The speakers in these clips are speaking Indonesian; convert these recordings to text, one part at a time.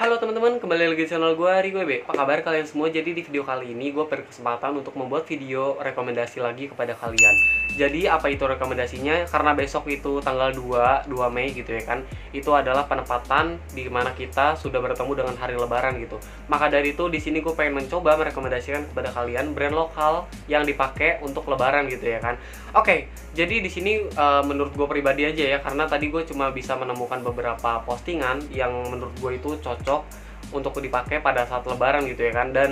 Halo teman-teman, kembali lagi di channel gue, Rigo B. Apa kabar kalian semua? Jadi di video kali ini gue berkesempatan untuk membuat video rekomendasi lagi kepada kalian. Jadi apa itu rekomendasinya? Karena besok itu tanggal 2, 2 Mei gitu ya kan. Itu adalah penempatan di mana kita sudah bertemu dengan hari lebaran gitu. Maka dari itu di sini gue pengen mencoba merekomendasikan kepada kalian brand lokal yang dipakai untuk lebaran gitu ya kan. Oke, jadi di sini uh, menurut gue pribadi aja ya karena tadi gue cuma bisa menemukan beberapa postingan yang menurut gue itu cocok cocok untuk dipakai pada saat lebaran gitu ya kan. Dan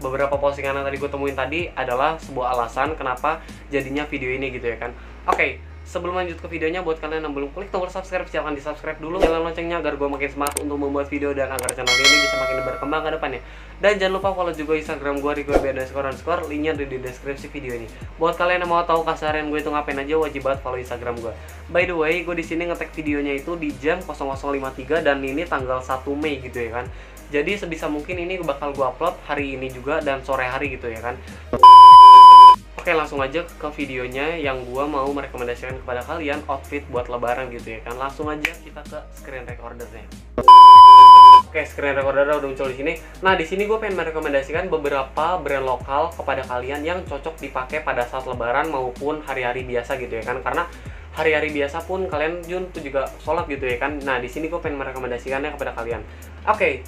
beberapa postingan yang tadi gue temuin tadi adalah sebuah alasan kenapa jadinya video ini gitu ya kan. Oke okay, sebelum lanjut ke videonya buat kalian yang belum klik tombol subscribe silahkan di subscribe dulu nyalain loncengnya agar gue makin semangat untuk membuat video dan agar channel ini bisa makin berkembang ke depannya. Dan jangan lupa follow juga instagram gue Rigo underscore underscore linknya ada di deskripsi video ini. Buat kalian yang mau tahu kasarian gue itu ngapain aja wajib banget follow instagram gue by the way gue di sini ngetek videonya itu di jam 0053 dan ini tanggal 1 Mei gitu ya kan jadi sebisa mungkin ini bakal gue upload hari ini juga dan sore hari gitu ya kan Oke langsung aja ke videonya yang gua mau merekomendasikan kepada kalian outfit buat lebaran gitu ya kan. Langsung aja kita ke screen recordernya. Oke, screen recorder udah muncul di sini. Nah, di sini gue pengen merekomendasikan beberapa brand lokal kepada kalian yang cocok dipakai pada saat lebaran maupun hari-hari biasa gitu ya kan. Karena hari-hari biasa pun kalian Jun tuh juga sholat gitu ya kan. Nah, di sini gue pengen merekomendasikannya kepada kalian. Oke,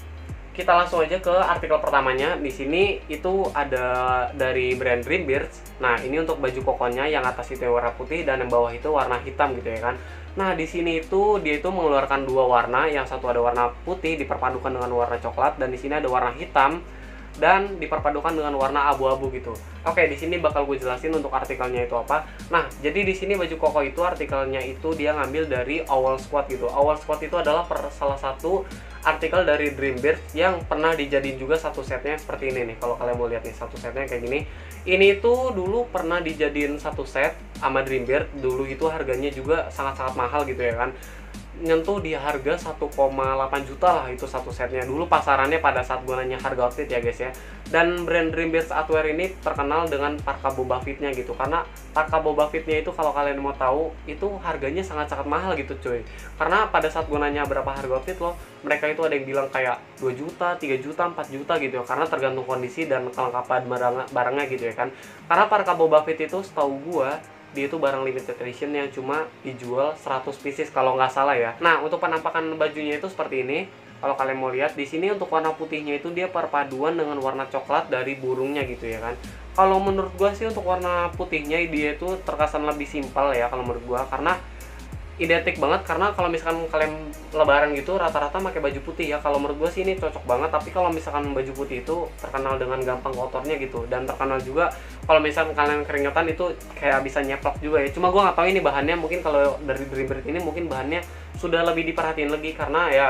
kita langsung aja ke artikel pertamanya. Di sini itu ada dari brand Dreambirds. Nah, ini untuk baju kokonya yang atas itu warna putih dan yang bawah itu warna hitam gitu ya kan. Nah, di sini itu dia itu mengeluarkan dua warna, yang satu ada warna putih diperpadukan dengan warna coklat dan di sini ada warna hitam dan diperpadukan dengan warna abu-abu gitu. Oke, di sini bakal gue jelasin untuk artikelnya itu apa. Nah, jadi di sini baju koko itu artikelnya itu dia ngambil dari Owl Squad gitu. Owl Squad itu adalah per salah satu artikel dari Dreambird yang pernah dijadiin juga satu setnya seperti ini nih kalau kalian mau lihat nih satu setnya kayak gini ini tuh dulu pernah dijadiin satu set sama Dreambird dulu itu harganya juga sangat-sangat mahal gitu ya kan nyentuh di harga 1,8 juta lah itu satu setnya. Dulu pasarannya pada saat gue nanya harga outfit ya guys ya. Dan brand Dreambirds Outwear ini terkenal dengan parka Boba Fitnya gitu karena parka Boba Fitnya itu kalau kalian mau tahu itu harganya sangat-sangat mahal gitu cuy. Karena pada saat gue nanya berapa harga outfit loh mereka itu ada yang bilang kayak 2 juta, 3 juta, 4 juta gitu ya karena tergantung kondisi dan kelengkapan barang barangnya gitu ya kan. Karena parka Boba Fit itu setahu gue dia itu barang limited edition yang cuma dijual 100 pieces kalau nggak salah ya. Nah, untuk penampakan bajunya itu seperti ini. Kalau kalian mau lihat di sini untuk warna putihnya itu dia perpaduan dengan warna coklat dari burungnya gitu ya kan. Kalau menurut gua sih untuk warna putihnya dia itu terkesan lebih simpel ya kalau menurut gua karena identik banget karena kalau misalkan kalian lebaran gitu rata-rata pakai baju putih ya. Kalau menurut gue sih ini cocok banget tapi kalau misalkan baju putih itu terkenal dengan gampang kotornya gitu. Dan terkenal juga kalau misalkan kalian keringetan itu kayak bisa nyeplok juga ya. Cuma gue nggak tahu ini bahannya mungkin kalau dari Dreambird ini mungkin bahannya sudah lebih diperhatiin lagi karena ya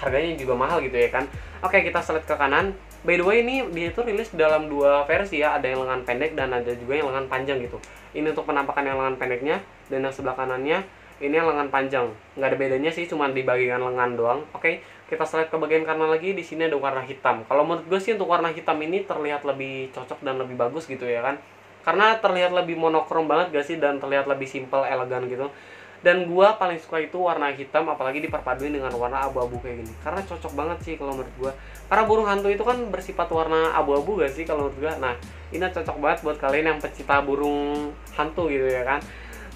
harganya juga mahal gitu ya kan. Oke kita slide ke kanan. By the way ini dia itu rilis dalam dua versi ya. Ada yang lengan pendek dan ada juga yang lengan panjang gitu. Ini untuk penampakan yang lengan pendeknya dan yang sebelah kanannya ini yang lengan panjang. Nggak ada bedanya sih cuma di bagian lengan doang. Oke kita slide ke bagian kanan lagi. Di sini ada warna hitam. Kalau menurut gue sih untuk warna hitam ini terlihat lebih cocok dan lebih bagus gitu ya kan? Karena terlihat lebih monokrom banget gak sih? Dan terlihat lebih simple elegan gitu. Dan gua paling suka itu warna hitam apalagi diperpaduin dengan warna abu-abu kayak gini. Karena cocok banget sih kalau menurut gua. Karena burung hantu itu kan bersifat warna abu-abu gak sih kalau menurut gua? Nah ini cocok banget buat kalian yang pecinta burung hantu gitu ya kan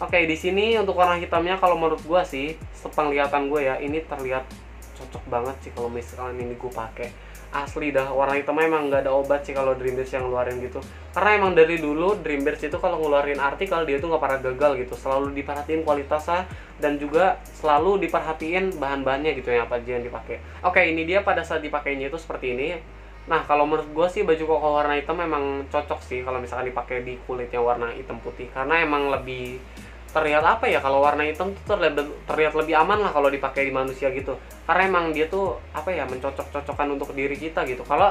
Oke, di sini untuk warna hitamnya kalau menurut gua sih, sepenglihatan gue ya, ini terlihat cocok banget sih kalau misalkan ini gue pakai. Asli dah warna hitamnya emang nggak ada obat sih kalau Dreambirds yang ngeluarin gitu. Karena emang dari dulu Dreambirds itu kalau ngeluarin artikel dia tuh nggak pernah gagal gitu. Selalu diperhatiin kualitasnya dan juga selalu diperhatiin bahan-bahannya gitu yang apa aja yang dipakai. Oke, ini dia pada saat dipakainya itu seperti ini. Nah, kalau menurut gue sih baju koko warna hitam memang cocok sih kalau misalkan dipakai di kulit yang warna hitam putih karena emang lebih terlihat apa ya kalau warna hitam tuh terlihat terlihat lebih aman lah kalau dipakai di manusia gitu. Karena emang dia tuh apa ya mencocok-cocokkan untuk diri kita gitu. Kalau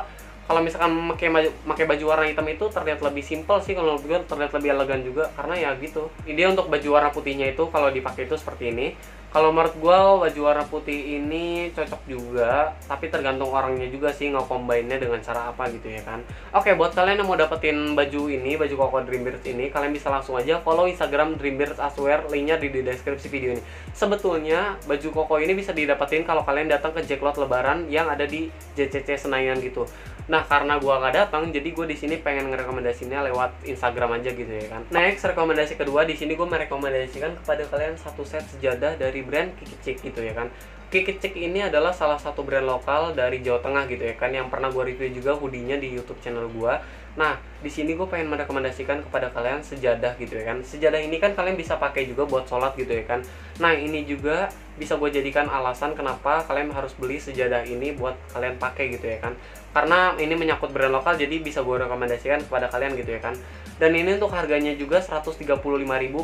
kalau misalkan pakai baju pakai baju warna hitam itu terlihat lebih simpel sih kalau gue terlihat lebih elegan juga. Karena ya gitu ide untuk baju warna putihnya itu kalau dipakai itu seperti ini kalau menurut gue baju warna putih ini cocok juga tapi tergantung orangnya juga sih nggak combine dengan cara apa gitu ya kan. Oke buat kalian yang mau dapetin baju ini baju koko Dreambirds ini kalian bisa langsung aja follow instagram Dreambirds Aswear linknya di, di deskripsi video ini. Sebetulnya baju koko ini bisa didapetin kalau kalian datang ke Jacklot Lebaran yang ada di JCC Senayan gitu Nah karena gue nggak datang, jadi gue di sini pengen ngerekomendasinya lewat Instagram aja gitu ya kan. Next rekomendasi kedua di sini gue merekomendasikan kepada kalian satu set sejadah dari brand Kikicik gitu ya kan. Kikicik ini adalah salah satu brand lokal dari Jawa Tengah gitu ya kan, yang pernah gue review juga hoodie-nya di YouTube channel gue. Nah, di sini gue pengen merekomendasikan kepada kalian sejadah gitu ya kan. Sejadah ini kan kalian bisa pakai juga buat sholat gitu ya kan. Nah, ini juga bisa gue jadikan alasan kenapa kalian harus beli sejadah ini buat kalian pakai gitu ya kan karena ini menyangkut brand lokal jadi bisa gue rekomendasikan kepada kalian gitu ya kan dan ini untuk harganya juga 135.000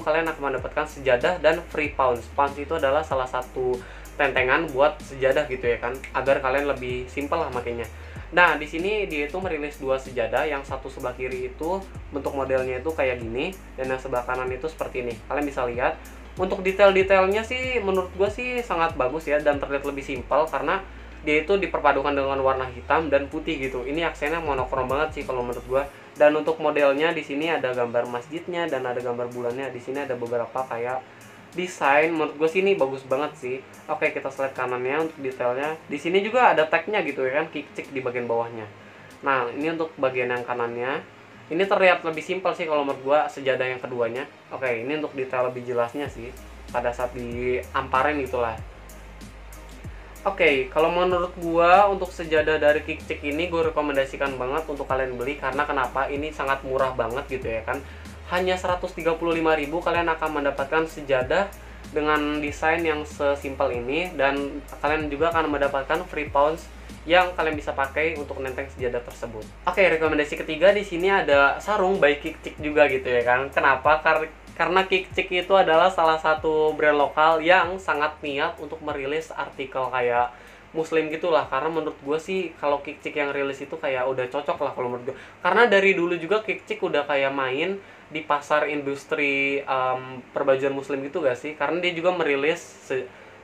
kalian akan mendapatkan sejadah dan free pounds pounds itu adalah salah satu tentengan buat sejadah gitu ya kan agar kalian lebih simpel lah makanya nah di sini dia itu merilis dua sejadah yang satu sebelah kiri itu bentuk modelnya itu kayak gini dan yang sebelah kanan itu seperti ini. Kalian bisa lihat untuk detail-detailnya sih menurut gue sih sangat bagus ya dan terlihat lebih simpel karena dia itu diperpadukan dengan warna hitam dan putih gitu. Ini aksennya monokrom banget sih kalau menurut gua. Dan untuk modelnya di sini ada gambar masjidnya dan ada gambar bulannya. Di sini ada beberapa kayak desain menurut gue sih ini bagus banget sih. Oke kita slide kanannya untuk detailnya. Di sini juga ada tagnya gitu ya kan kick di bagian bawahnya. Nah ini untuk bagian yang kanannya. Ini terlihat lebih simpel sih kalau menurut gue sejadah yang keduanya. Oke ini untuk detail lebih jelasnya sih pada saat di amparin gitulah. Oke, kalau menurut gua untuk sejadah dari Kikcik ini gue rekomendasikan banget untuk kalian beli karena kenapa? Ini sangat murah banget gitu ya kan. Hanya 135.000 kalian akan mendapatkan sejadah dengan desain yang sesimpel ini dan kalian juga akan mendapatkan free pounds yang kalian bisa pakai untuk nenteng sejadah tersebut. Oke, rekomendasi ketiga di sini ada sarung by Kikcik juga gitu ya kan. Kenapa? Karena karena Kikcik itu adalah salah satu brand lokal yang sangat niat untuk merilis artikel kayak muslim gitulah karena menurut gue sih kalau Kikcik yang rilis itu kayak udah cocok lah kalau menurut gue karena dari dulu juga Kikcik udah kayak main di pasar industri um, perbajuan muslim gitu gak sih karena dia juga merilis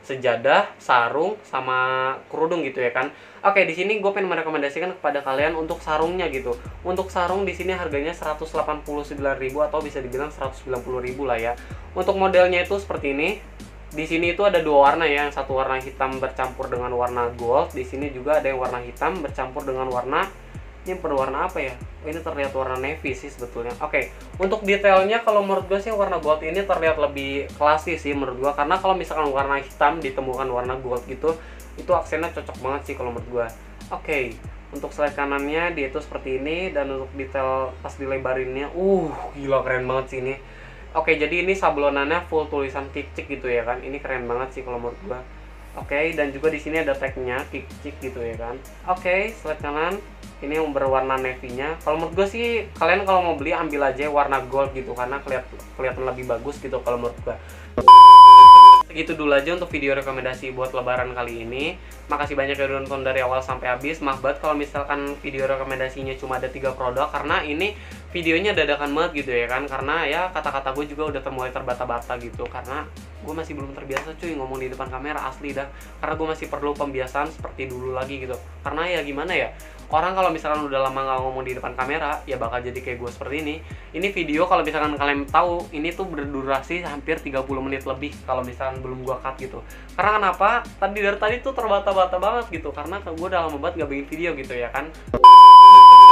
sejadah, sarung, sama kerudung gitu ya kan. Oke, di sini gue pengen merekomendasikan kepada kalian untuk sarungnya gitu. Untuk sarung di sini harganya 189.000 atau bisa dibilang 190.000 lah ya. Untuk modelnya itu seperti ini. Di sini itu ada dua warna ya, yang satu warna hitam bercampur dengan warna gold. Di sini juga ada yang warna hitam bercampur dengan warna ini berwarna apa ya oh, ini terlihat warna navy sih sebetulnya oke okay. untuk detailnya kalau menurut gue sih warna gold ini terlihat lebih klasik sih menurut gue karena kalau misalkan warna hitam ditemukan warna gold gitu itu aksennya cocok banget sih kalau menurut gue oke okay. untuk slide kanannya dia itu seperti ini dan untuk detail pas dilebarinnya uh gila keren banget sih ini oke jadi ini sablonannya full tulisan kick gitu ya kan ini keren banget sih kalau menurut gue Oke, dan juga di sini ada tagnya kick gitu ya kan. Oke, okay, slide kanan ini yang berwarna navy-nya. Kalau menurut gue sih kalian kalau mau beli ambil aja warna gold gitu karena kelihat kelihatan lebih bagus gitu kalau menurut gue. Gitu dulu aja untuk video rekomendasi buat lebaran kali ini. Makasih banyak ya udah nonton dari awal sampai habis. Maaf banget kalau misalkan video rekomendasinya cuma ada tiga produk karena ini videonya dadakan banget gitu ya kan. Karena ya kata-kata gue juga udah mulai terbata-bata gitu. Karena gue masih belum terbiasa cuy ngomong di depan kamera asli dah. Karena gue masih perlu pembiasaan seperti dulu lagi gitu. Karena ya gimana ya orang kalau misalkan udah lama nggak ngomong di depan kamera ya bakal jadi kayak gue seperti ini. Ini video kalau misalkan kalian tahu ini tuh berdurasi hampir 30 menit lebih kalau misalkan belum gue cut gitu. Karena kenapa? Tadi dari tadi tuh terbata-bata banget gitu karena gue udah lama banget nggak bikin video gitu ya kan.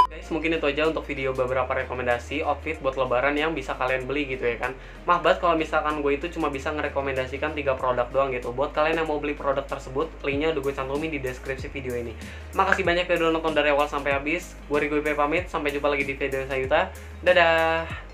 Guys mungkin itu aja untuk video beberapa rekomendasi outfit buat lebaran yang bisa kalian beli gitu ya kan. Maaf banget kalau misalkan gue itu cuma bisa ngerekomendasikan tiga produk doang gitu. Buat kalian yang mau beli produk tersebut linknya udah gue cantumin di deskripsi video ini. Makasih banyak ya udah nonton dari awal sampai habis. Gue Rigo pamit sampai jumpa lagi di video selanjutnya. Dadah